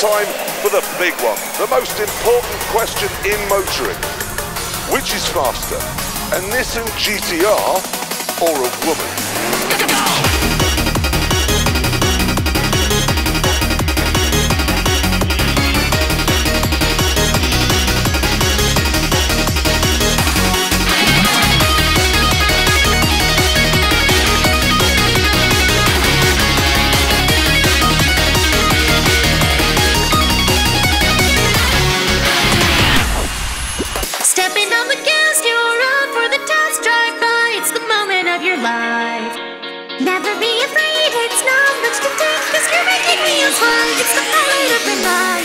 time for the big one, the most important question in motoring. Which is faster, a Nissan GTR or a woman? Never be afraid, it's not much to take, you're making wheels fly. It's the of the night.